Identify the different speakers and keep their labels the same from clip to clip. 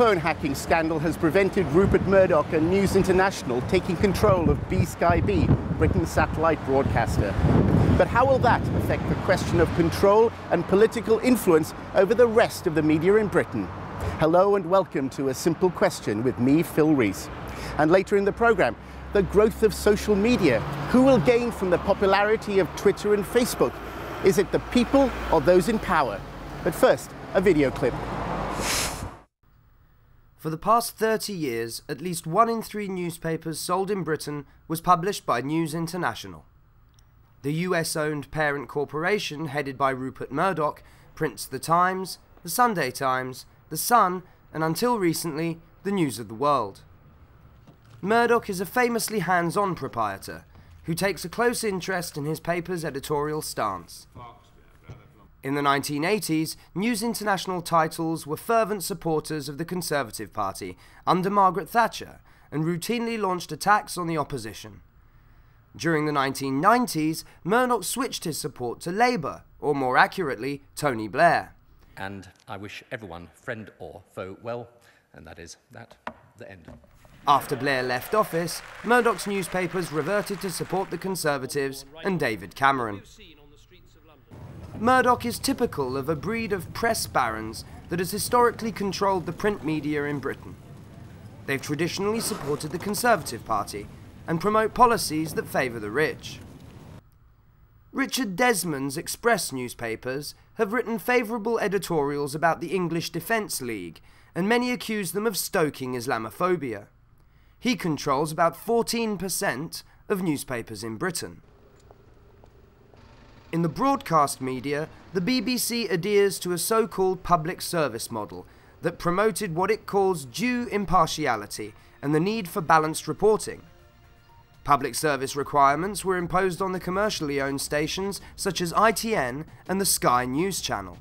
Speaker 1: Phone hacking scandal has prevented Rupert Murdoch and News International taking control of B Sky B, Britain's satellite broadcaster. But how will that affect the question of control and political influence over the rest of the media in Britain? Hello and welcome to A Simple Question with me, Phil Rees. And later in the programme, the growth of social media. Who will gain from the popularity of Twitter and Facebook? Is it the people or those in power? But first, a video clip.
Speaker 2: For the past 30 years, at least one in three newspapers sold in Britain was published by News International. The US owned parent corporation, headed by Rupert Murdoch, prints The Times, The Sunday Times, The Sun, and until recently, The News of the World. Murdoch is a famously hands on proprietor who takes a close interest in his paper's editorial stance. In the 1980s, News International titles were fervent supporters of the Conservative Party under Margaret Thatcher and routinely launched attacks on the opposition. During the 1990s, Murdoch switched his support to Labour, or more accurately, Tony Blair.
Speaker 3: And I wish everyone, friend or foe, well, and that is that, the end.
Speaker 2: After Blair left office, Murdoch's newspapers reverted to support the Conservatives and David Cameron. Murdoch is typical of a breed of press barons that has historically controlled the print media in Britain. They've traditionally supported the Conservative Party and promote policies that favour the rich. Richard Desmond's Express newspapers have written favourable editorials about the English Defence League, and many accuse them of stoking Islamophobia. He controls about 14% of newspapers in Britain. In the broadcast media, the BBC adheres to a so called public service model that promoted what it calls due impartiality and the need for balanced reporting. Public service requirements were imposed on the commercially owned stations such as ITN and the Sky News Channel.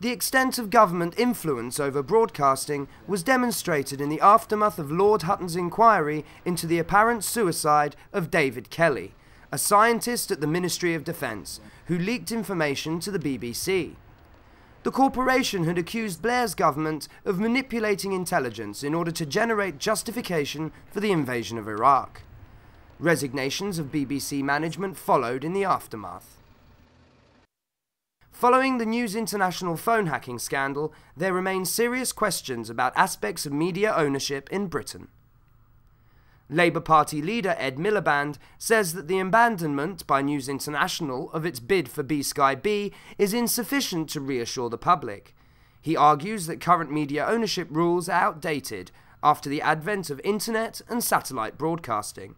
Speaker 2: The extent of government influence over broadcasting was demonstrated in the aftermath of Lord Hutton's inquiry into the apparent suicide of David Kelly, a scientist at the Ministry of Defence, who leaked information to the BBC. The corporation had accused Blair's government of manipulating intelligence in order to generate justification for the invasion of Iraq. Resignations of BBC management followed in the aftermath. Following the News International phone hacking scandal, there remain serious questions about aspects of media ownership in Britain. Labour Party leader Ed Miliband says that the abandonment by News International of its bid for B Sky B is insufficient to reassure the public. He argues that current media ownership rules are outdated after the advent of internet and satellite broadcasting.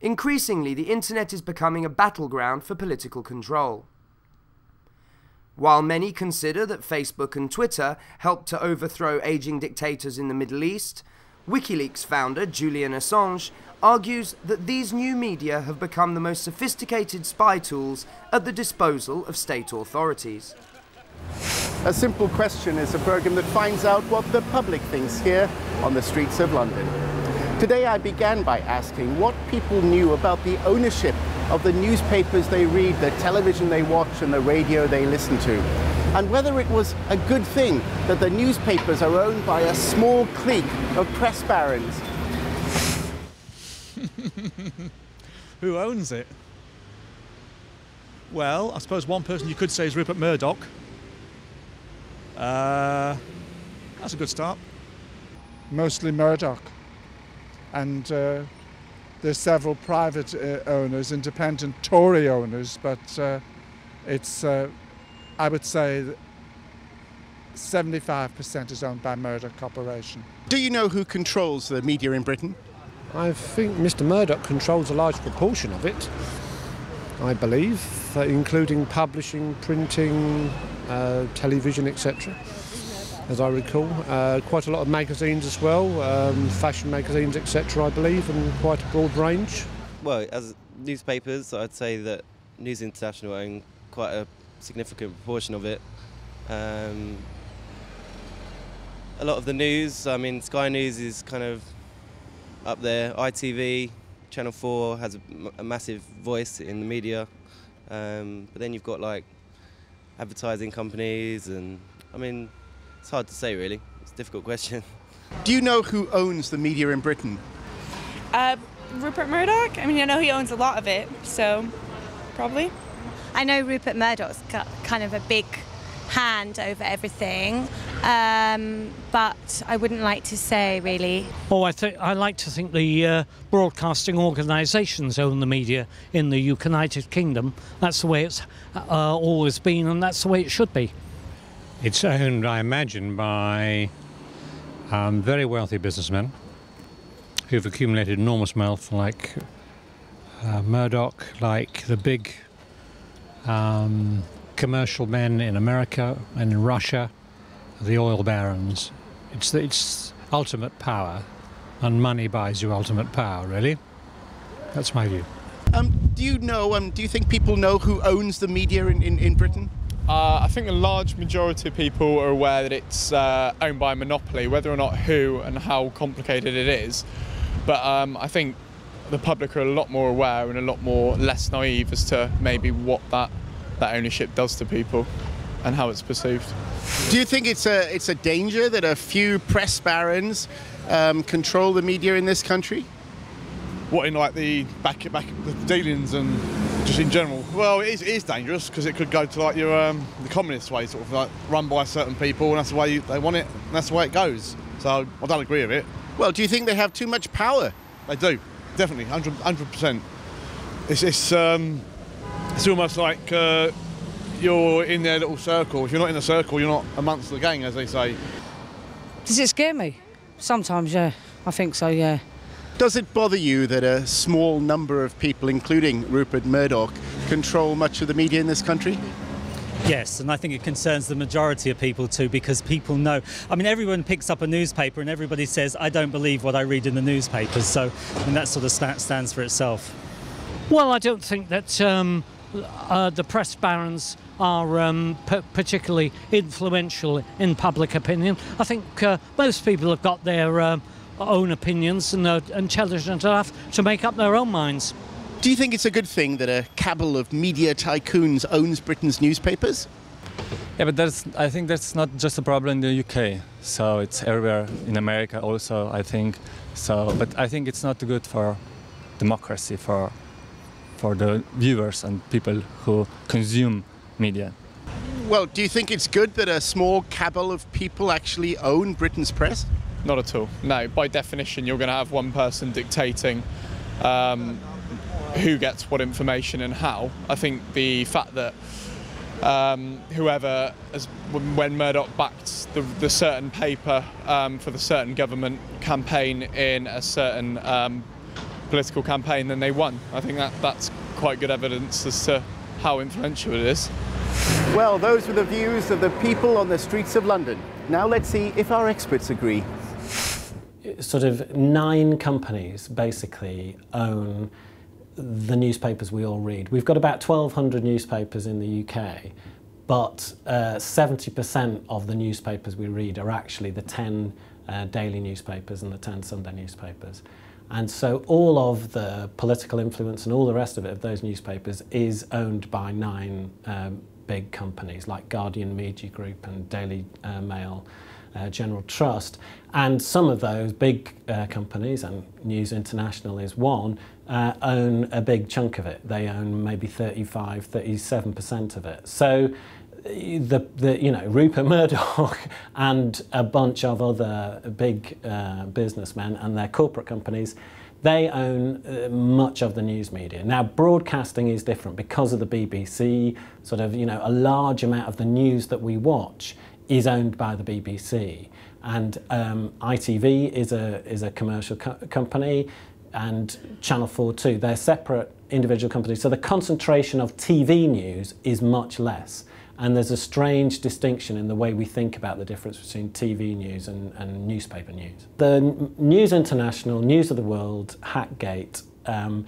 Speaker 2: Increasingly, the internet is becoming a battleground for political control. While many consider that Facebook and Twitter helped to overthrow aging dictators in the Middle East, WikiLeaks founder Julian Assange argues that these new media have become the most sophisticated spy tools at the disposal of state authorities.
Speaker 1: A Simple Question is a programme that finds out what the public thinks here on the streets of London. Today I began by asking what people knew about the ownership of the newspapers they read, the television they watch, and the radio they listen to and whether it was a good thing that the newspapers are owned by a small clique of press barons.
Speaker 4: Who owns it? Well, I suppose one person you could say is Rupert Murdoch. Uh, that's a good start.
Speaker 5: Mostly Murdoch. And uh, there's several private uh, owners, independent Tory owners, but uh, it's uh, I would say 75% is owned by Murdoch Corporation.
Speaker 1: Do you know who controls the media in Britain?
Speaker 6: I think Mr. Murdoch controls a large proportion of it, I believe, uh, including publishing, printing, uh, television, etc. As I recall, uh, quite a lot of magazines as well, um, fashion magazines, etc. I believe, and quite a broad range.
Speaker 7: Well, as newspapers, I'd say that News International own quite a significant proportion of it. Um, a lot of the news, I mean, Sky News is kind of up there. ITV, Channel 4 has a, a massive voice in the media. Um, but then you've got like advertising companies and, I mean, It's hard to say, really. It's a difficult question.
Speaker 1: Do you know who owns the media in Britain?
Speaker 8: Uh, Rupert Murdoch? I mean, I know he owns a lot of it, so probably.
Speaker 9: I know Rupert Murdoch's got kind of a big hand over everything, um, but I wouldn't like to say really.
Speaker 10: Oh, I think I like to think the uh, broadcasting organisations own the media in the United Kingdom. That's the way it's uh, always been, and that's the way it should be.
Speaker 11: It's owned, I imagine, by um, very wealthy businessmen who've accumulated enormous wealth, like uh, Murdoch, like the big um, commercial men in America and in Russia, the oil barons. It's, it's ultimate power, and money buys you ultimate power, really. That's my view.
Speaker 1: Um, do you know, um, do you think people know who owns the media in, in, in Britain?
Speaker 12: Uh, I think a large majority of people are aware that it's uh, owned by a monopoly, whether or not who and how complicated it is. But um, I think the public are a lot more aware and a lot more less naive as to maybe what that, that ownership does to people and how it's perceived.
Speaker 1: Do you think it's a, it's a danger that a few press barons um, control the media in this country?
Speaker 4: What in like the back back the dealings and just in general? Well, it is, it is dangerous because it could go to like your um, the communist way, sort of like run by certain people, and that's the way you, they want it, and that's the way it goes. So I don't agree with it.
Speaker 1: Well, do you think they have too much power?
Speaker 4: They do, definitely, 100 percent. It's it's um, it's almost like uh, you're in their little circle. If you're not in the circle, you're not amongst the gang, as they say.
Speaker 13: Does it scare me? Sometimes, yeah. I think so, yeah.
Speaker 1: Does it bother you that a small number of people, including Rupert Murdoch, control much of the media in this country?
Speaker 14: Yes, and I think it concerns the majority of people too because people know. I mean, everyone picks up a newspaper and everybody says, I don't believe what I read in the newspapers. So, I mean, that sort of sta- stands for itself.
Speaker 10: Well, I don't think that um, uh, the press barons are um, particularly influential in public opinion. I think uh, most people have got their um, own opinions and are intelligent enough to make up their own minds.
Speaker 1: Do you think it's a good thing that a cabal of media tycoons owns Britain's newspapers?
Speaker 15: Yeah, but that's, I think that's not just a problem in the UK. So it's everywhere in America also, I think. So, but I think it's not good for democracy, for, for the viewers and people who consume media.
Speaker 1: Well, do you think it's good that a small cabal of people actually own Britain's press?
Speaker 12: Not at all. No, by definition, you're going to have one person dictating um, who gets what information and how. I think the fact that um, whoever, as when Murdoch backed the, the certain paper um, for the certain government campaign in a certain um, political campaign, then they won. I think that that's quite good evidence as to how influential it is.
Speaker 1: Well, those were the views of the people on the streets of London. Now let's see if our experts agree.
Speaker 16: Sort of nine companies basically own the newspapers we all read. We've got about 1,200 newspapers in the UK, but uh, 70% of the newspapers we read are actually the 10 uh, daily newspapers and the 10 Sunday newspapers. And so all of the political influence and all the rest of it of those newspapers is owned by nine um, big companies like Guardian Media Group and Daily uh, Mail uh, General Trust. And some of those big uh, companies, and News International is one, uh, own a big chunk of it. They own maybe 35, 37% of it. So the, the you know Rupert Murdoch and a bunch of other big uh, businessmen and their corporate companies they own uh, much of the news media. Now, broadcasting is different because of the BBC. Sort of, you know, a large amount of the news that we watch is owned by the BBC, and um, ITV is a is a commercial co company, and Channel 4 too. They're separate individual companies, so the concentration of TV news is much less. And there's a strange distinction in the way we think about the difference between TV news and, and newspaper news. The News International, News of the World, Hackgate um,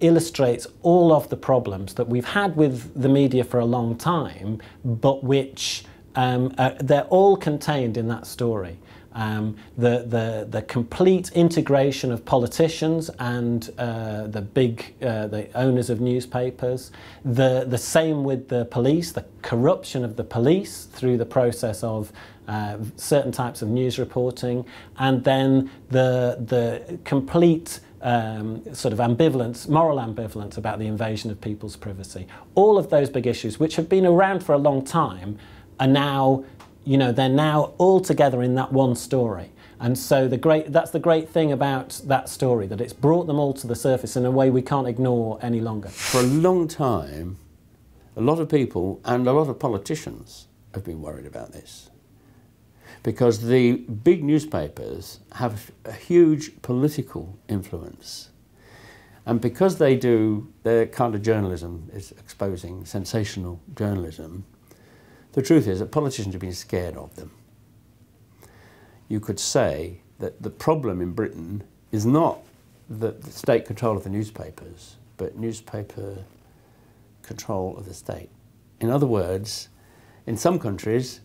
Speaker 16: illustrates all of the problems that we've had with the media for a long time, but which um, uh, they're all contained in that story. Um, the, the, the complete integration of politicians and uh, the big uh, the owners of newspapers, the, the same with the police, the corruption of the police through the process of uh, certain types of news reporting, and then the, the complete um, sort of ambivalence, moral ambivalence about the invasion of people's privacy. All of those big issues, which have been around for a long time, are now, you know, they're now all together in that one story. And so the great, that's the great thing about that story, that it's brought them all to the surface in a way we can't ignore any longer.
Speaker 17: For a long time, a lot of people and a lot of politicians have been worried about this because the big newspapers have a huge political influence. And because they do their kind of journalism is exposing sensational journalism, the truth is that politicians have been scared of them. You could say that the problem in Britain is not the, the state control of the newspapers, but newspaper control of the state. In other words, in some countries,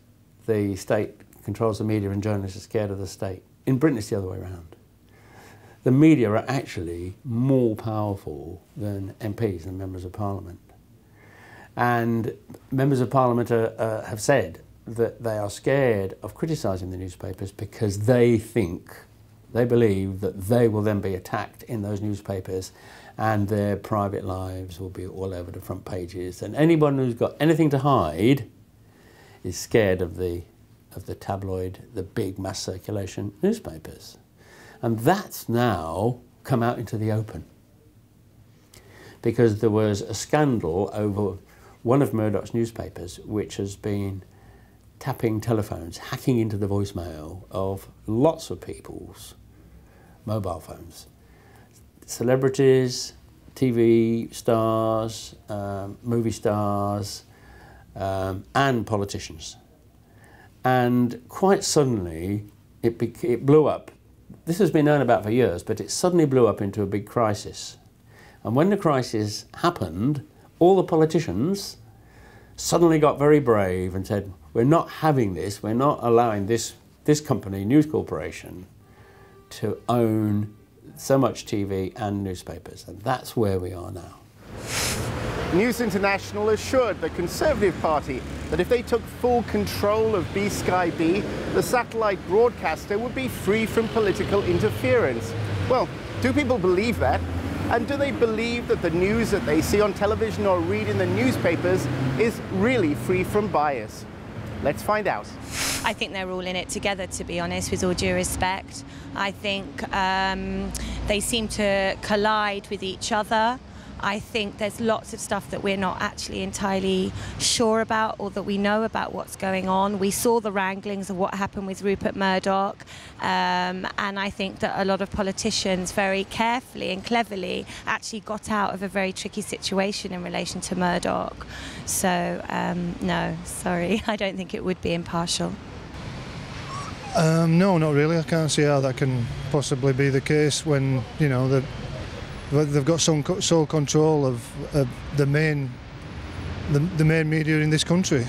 Speaker 17: the state controls the media and journalists are scared of the state. In Britain, it's the other way around. The media are actually more powerful than MPs and members of parliament. And members of parliament are, uh, have said that they are scared of criticising the newspapers because they think, they believe that they will then be attacked in those newspapers and their private lives will be all over the front pages. And anyone who's got anything to hide is scared of the of the tabloid, the big mass circulation newspapers. And that's now come out into the open. Because there was a scandal over one of Murdoch's newspapers, which has been tapping telephones, hacking into the voicemail of lots of people's mobile phones. Celebrities, TV stars, um, movie stars, um, and politicians and quite suddenly it, it blew up. This has been known about for years, but it suddenly blew up into a big crisis. And when the crisis happened, all the politicians suddenly got very brave and said, we're not having this, we're not allowing this, this company, News Corporation, to own so much TV and newspapers. And that's where we are now.
Speaker 1: News International assured the Conservative Party that if they took full control of B Sky B, the satellite broadcaster would be free from political interference. Well, do people believe that? And do they believe that the news that they see on television or read in the newspapers is really free from bias? Let's find out.
Speaker 9: I think they're all in it together, to be honest, with all due respect. I think um, they seem to collide with each other. I think there's lots of stuff that we're not actually entirely sure about or that we know about what's going on. We saw the wranglings of what happened with Rupert Murdoch, um, and I think that a lot of politicians very carefully and cleverly actually got out of a very tricky situation in relation to Murdoch. So, um, no, sorry, I don't think it would be impartial.
Speaker 18: Um, no, not really. I can't see how that can possibly be the case when you know the they've got some sole control of, of the main the, the main media in this country.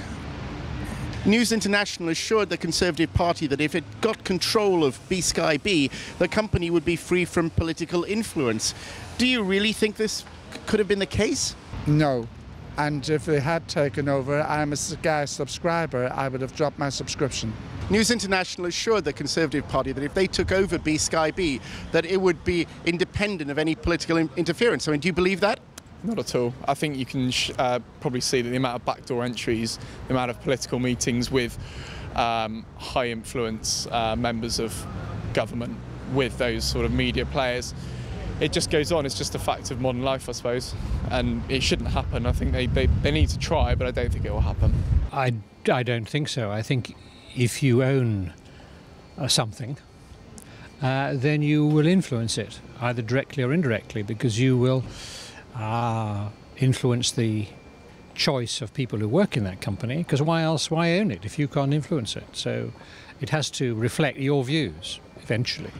Speaker 1: News International assured the Conservative Party that if it got control of B Sky B, the company would be free from political influence. Do you really think this could have been the case?
Speaker 5: No. And if they had taken over, I'm a Sky subscriber, I would have dropped my subscription.
Speaker 1: News International assured the Conservative Party that if they took over B Sky B, that it would be independent of any political in interference. I mean, do you believe that?
Speaker 12: Not at all. I think you can uh, probably see that the amount of backdoor entries, the amount of political meetings with um, high influence uh, members of government with those sort of media players, it just goes on. It's just a fact of modern life, I suppose. And it shouldn't happen. I think they, they, they need to try, but I don't think it will happen.
Speaker 11: I, I don't think so. I think if you own uh, something, uh, then you will influence it, either directly or indirectly, because you will uh, influence the choice of people who work in that company. Because why else, why own it if you can't influence it? So it has to reflect your views eventually.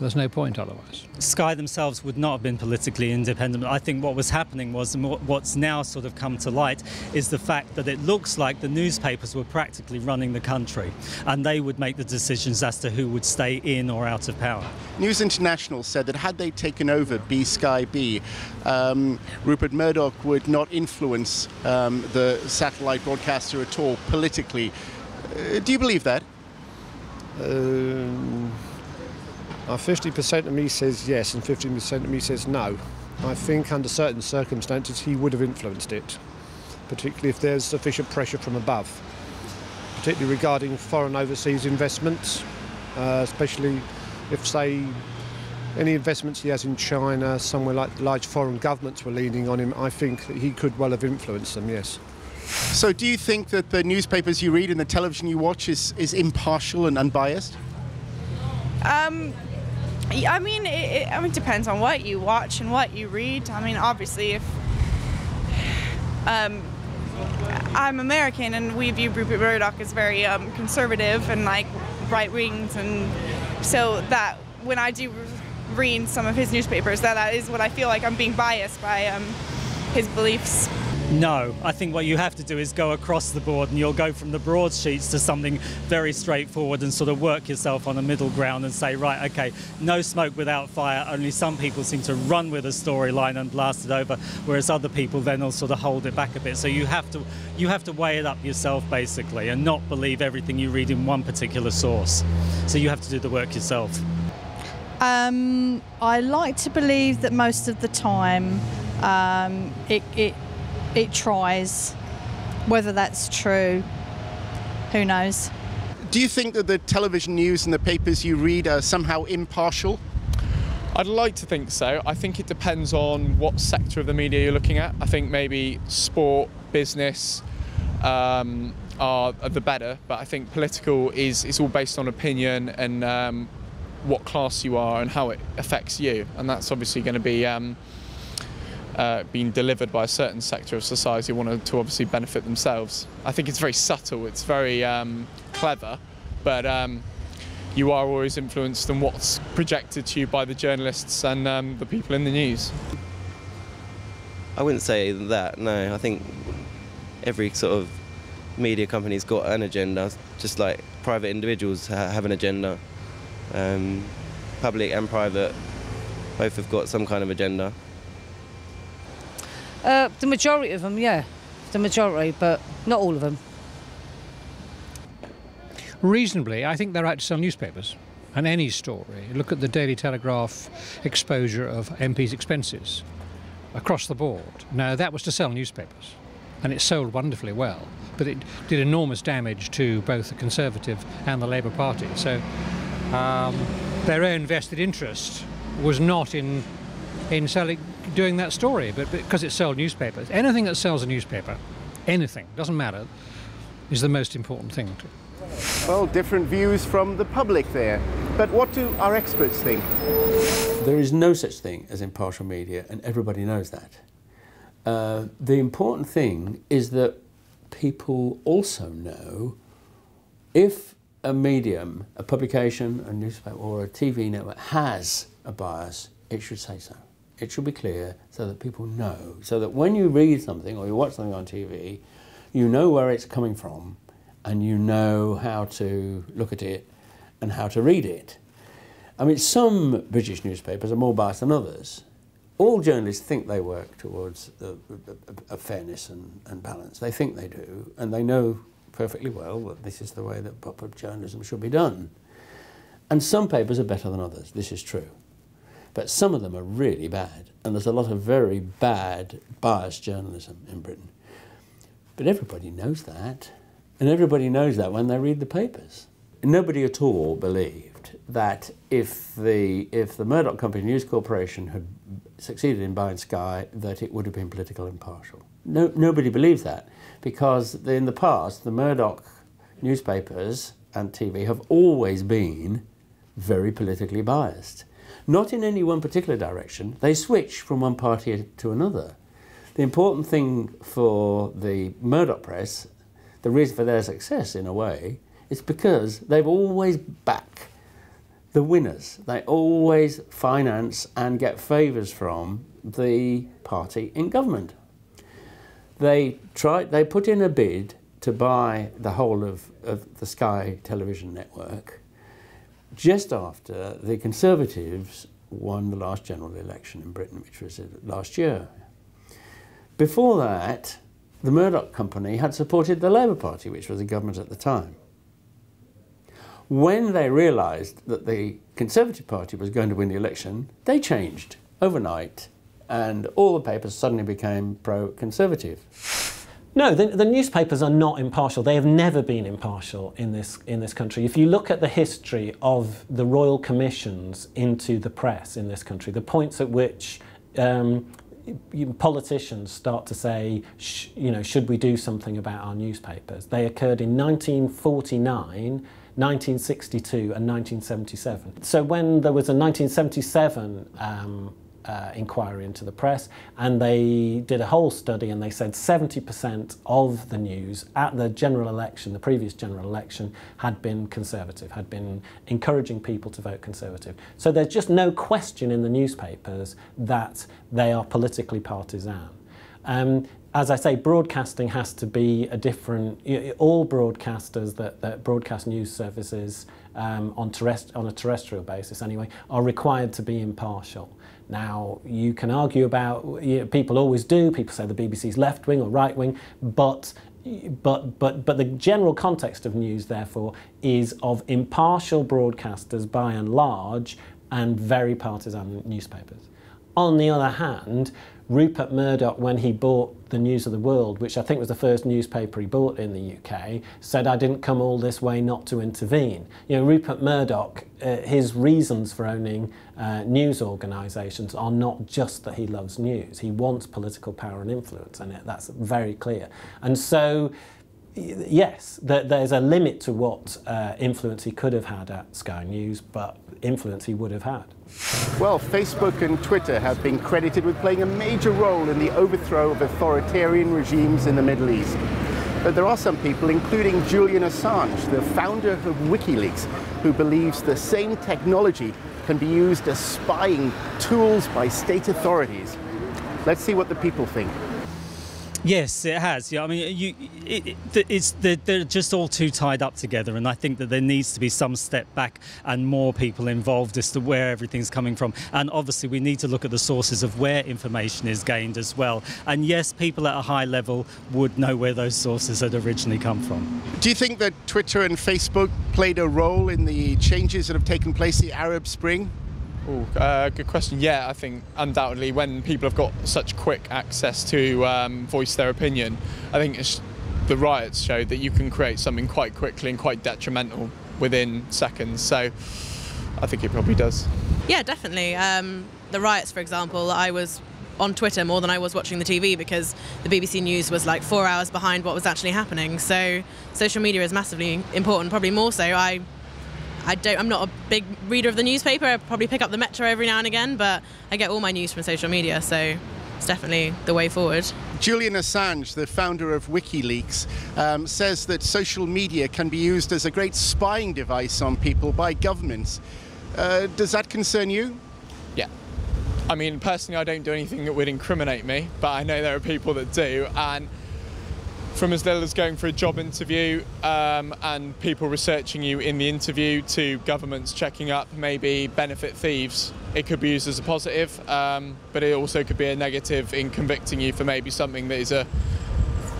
Speaker 11: There's no point otherwise.
Speaker 14: Sky themselves would not have been politically independent. I think what was happening was, and what's now sort of come to light, is the fact that it looks like the newspapers were practically running the country, and they would make the decisions as to who would stay in or out of power.
Speaker 1: News International said that had they taken over B Sky B, um, Rupert Murdoch would not influence um, the satellite broadcaster at all politically. Uh, do you believe that?
Speaker 6: Um, uh, 50% of me says yes and 50% of me says no. I think under certain circumstances he would have influenced it, particularly if there's sufficient pressure from above, particularly regarding foreign overseas investments, uh, especially if, say, any investments he has in China, somewhere like large foreign governments were leaning on him, I think that he could well have influenced them, yes.
Speaker 1: So, do you think that the newspapers you read and the television you watch is, is impartial and unbiased?
Speaker 8: Um, I mean, it, it, I mean, it depends on what you watch and what you read. I mean, obviously, if um, I'm American and we view Rupert Murdoch as very um, conservative and like right wings, and so that when I do read some of his newspapers, that, is what I feel like I'm being biased by um, his beliefs.
Speaker 14: No, I think what you have to do is go across the board and you'll go from the broadsheets to something very straightforward and sort of work yourself on a middle ground and say, right, okay, no smoke without fire. Only some people seem to run with a storyline and blast it over, whereas other people then will sort of hold it back a bit. So you have to you have to weigh it up yourself basically and not believe everything you read in one particular source. So you have to do the work yourself.
Speaker 19: Um, I like to believe that most of the time um, it, it it tries. Whether that's true, who knows?
Speaker 1: Do you think that the television news and the papers you read are somehow impartial?
Speaker 12: I'd like to think so. I think it depends on what sector of the media you're looking at. I think maybe sport, business um, are, are, the better, but I think political is it's all based on opinion and um, what class you are and how it affects you, and that's obviously going to be. Um, uh, being delivered by a certain sector of society wanted to obviously benefit themselves. I think it's very subtle, it's very um, clever, but um, you are always influenced on what's projected to you by the journalists and um, the people in the news.
Speaker 7: I wouldn't say that, no. I think every sort of media company's got an agenda, just like private individuals have an agenda. Um, public and private both have got some kind of agenda.
Speaker 13: Uh, the majority of them, yeah. The majority, but not all of them.
Speaker 11: Reasonably, I think they're out to sell newspapers and any story. Look at the Daily Telegraph exposure of MPs' expenses across the board. Now, that was to sell newspapers, and it sold wonderfully well, but it did enormous damage to both the Conservative and the Labour Party. So um, their own vested interest was not in in selling doing that story, but because it sells newspapers. Anything that sells a newspaper, anything, doesn't matter, is the most important thing.
Speaker 1: Well, different views from the public there. But what do our experts think?
Speaker 17: There is no such thing as impartial media, and everybody knows that. Uh, the important thing is that people also know if a medium, a publication, a newspaper, or a TV network has a bias, it should say so. It should be clear so that people know, so that when you read something or you watch something on TV, you know where it's coming from and you know how to look at it and how to read it. I mean, some British newspapers are more biased than others. All journalists think they work towards a, a, a fairness and, and, balance. They think they do, and they know perfectly well that this is the way that proper journalism should be done. And some papers are better than others, this is true. But some of them are really bad, and there's a lot of very bad, biased journalism in Britain. But everybody knows that, and everybody knows that when they read the papers. Nobody at all believed that if the, if the Murdoch Company News Corporation had succeeded in buying Sky, that it would have been political impartial. No, nobody believes that, because in the past, the Murdoch newspapers and TV have always been very politically biased not in any one particular direction. They switch from one party to another. The important thing for the Murdoch press, the reason for their success in a way, is because they've always back the winners. They always finance and get favours from the party in government. They try, they put in a bid to buy the whole of, of the Sky television network just after the Conservatives won the last general election in Britain, which was last year. Before that, the Murdoch Company had supported the Labour Party, which was the government at the time. When they realised that the Conservative Party was going to win the election, they changed overnight, and all the papers suddenly became pro Conservative.
Speaker 16: No, the, the, newspapers are not impartial. They have never been impartial in this, in this country. If you look at the history of the royal commissions into the press in this country, the points at which um, politicians start to say, you know, should we do something about our newspapers? They occurred in 1949, 1962 and 1977. So when there was a 1977 um, uh, inquiry into the press, and they did a whole study and they said 70% of the news at the general election, the previous general election, had been conservative, had been encouraging people to vote conservative. So there's just no question in the newspapers that they are politically partisan. Um, as I say, broadcasting has to be a different, all broadcasters that, that broadcast news services um, on, on a terrestrial basis, anyway, are required to be impartial. Now, you can argue about, you know, people always do, people say the BBC's left wing or right wing, but but, but, but the general context of news, therefore, is of impartial broadcasters by and large and very partisan newspapers. On the other hand, Rupert Murdoch, when he bought the News of the World, which I think was the first newspaper he bought in the UK, said, I didn't come all this way not to intervene. You know, Rupert Murdoch, uh, his reasons for owning uh, news organisations are not just that he loves news. He wants political power and influence and. That's very clear. And so yes, there's a limit to what uh, influence he could have had at Sky News, but influence he would have had.
Speaker 1: Well, Facebook and Twitter have been credited with playing a major role in the overthrow of authoritarian regimes in the Middle East. But there are some people, including Julian Assange, the founder of WikiLeaks, who believes the same technology can be used as spying tools by state authorities. Let's see what the people think.
Speaker 14: Yes, it has. Yeah, I mean, you, it, it, it's they're, they're, just all too tied up together, and I think that there needs to be some step back and more people involved as to where everything's coming from. And obviously, we need to look at the sources of where information is gained as well. And yes, people at a high level would know where those sources had originally come from.
Speaker 1: Do you think that Twitter and Facebook played a role in the changes that have taken place, the Arab Spring?
Speaker 12: Uh, good question. Yeah, I think undoubtedly when people have got such quick access to um, voice their opinion, I think the riots showed that you can create something quite quickly and quite detrimental within seconds. So I think it probably does.
Speaker 20: Yeah, definitely. Um, the riots, for example, I was on Twitter more than I was watching the TV because the BBC News was like four hours behind what was actually happening. So social media is massively important, probably more so. I I don't. I'm not a big reader of the newspaper. I probably pick up the Metro every now and again, but I get all my news from social media, so it's definitely the way forward.
Speaker 1: Julian Assange, the founder of WikiLeaks, um, says that social media can be used as a great spying device on people by governments. Uh, does that concern you?
Speaker 12: Yeah. I mean, personally, I don't do anything that would incriminate me, but I know there are people that do, and from as little as going for a job interview um, and people researching you in the interview to governments checking up maybe benefit thieves. It could be used as a positive, um, but it also could be a negative in convicting you for maybe something that is a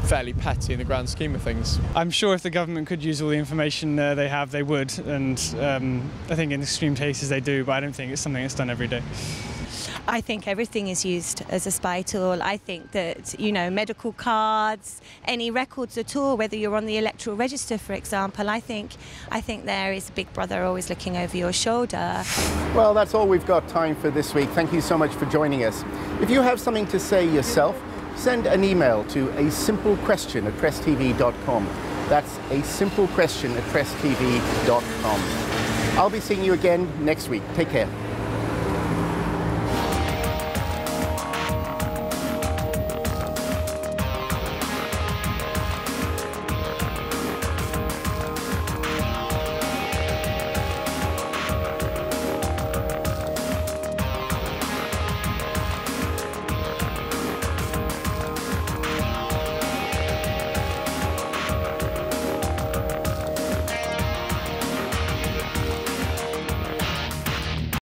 Speaker 12: fairly petty in the grand scheme of things.
Speaker 21: I'm sure if the government could use all the information uh, they have, they would, and um, I think in extreme cases they do, but I don't think it's something that's done every day.
Speaker 9: I think everything is used as a spy tool. I think that, you know, medical cards, any records at all, whether you're on the electoral register, for example, I think, I think there is a big brother always looking over your shoulder.
Speaker 1: Well, that's all we've got time for this week. Thank you so much for joining us. If you have something to say yourself, send an email to a simple question at presstv.com. That's a simple question at presstv.com. I'll be seeing you again next week. Take care.